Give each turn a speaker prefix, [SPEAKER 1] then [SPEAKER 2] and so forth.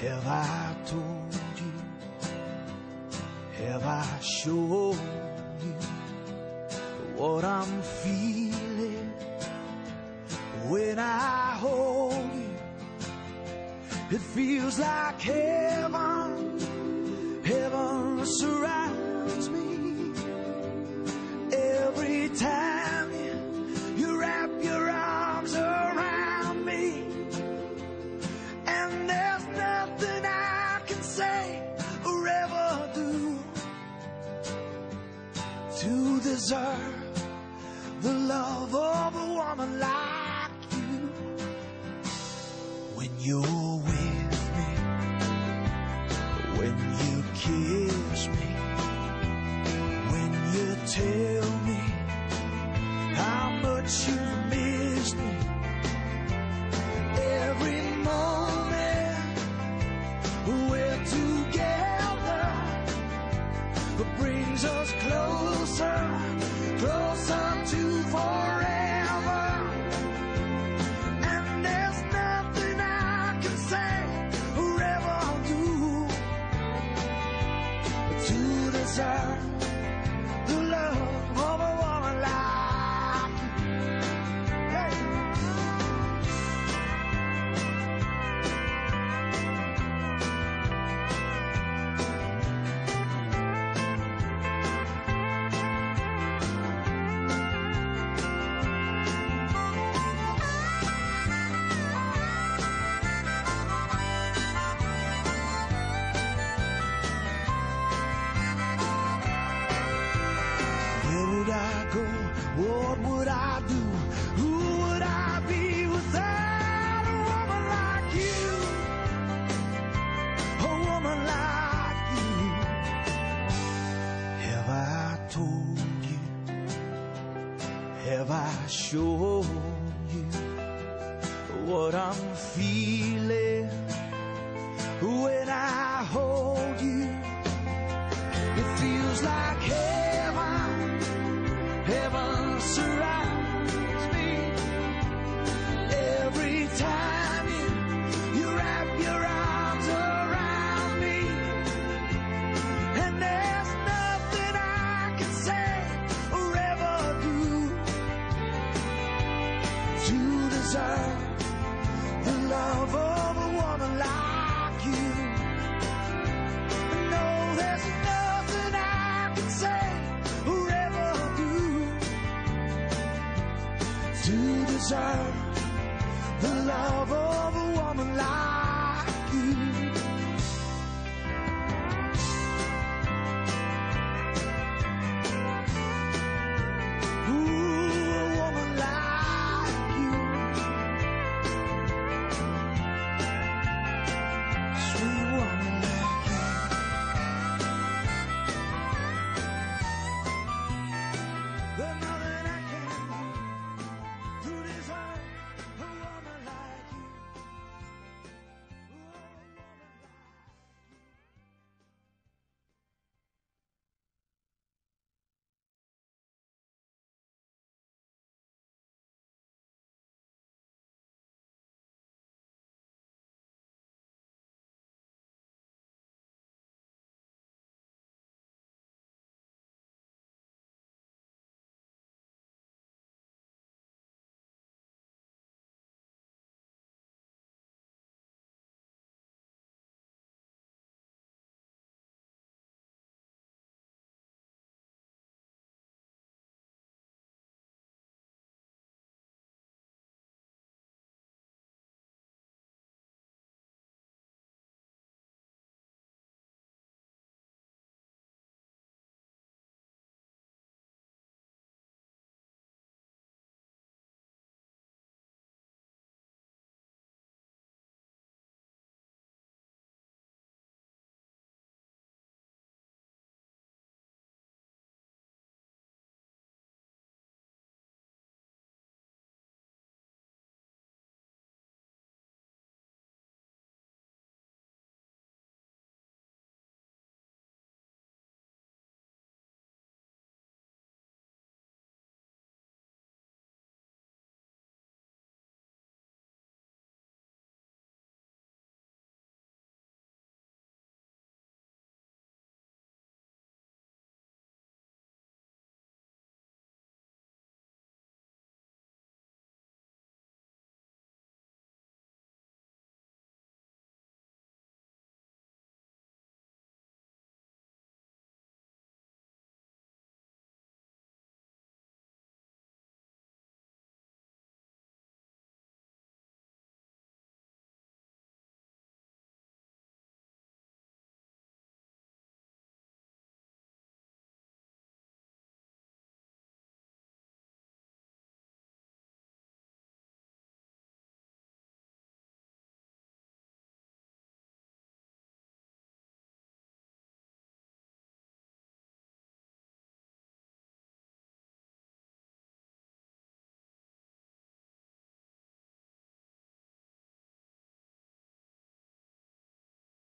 [SPEAKER 1] Have I told you? Have I shown you what I'm feeling when I hold you? It feels like heaven, heaven surrounds love of a woman like you. When you're with me, when you kiss me, when you tell me how much you missed me. Every moment we're together brings us closer, Have I shown you what I'm feeling when I hold you? It feels like heaven, heaven surrounds the love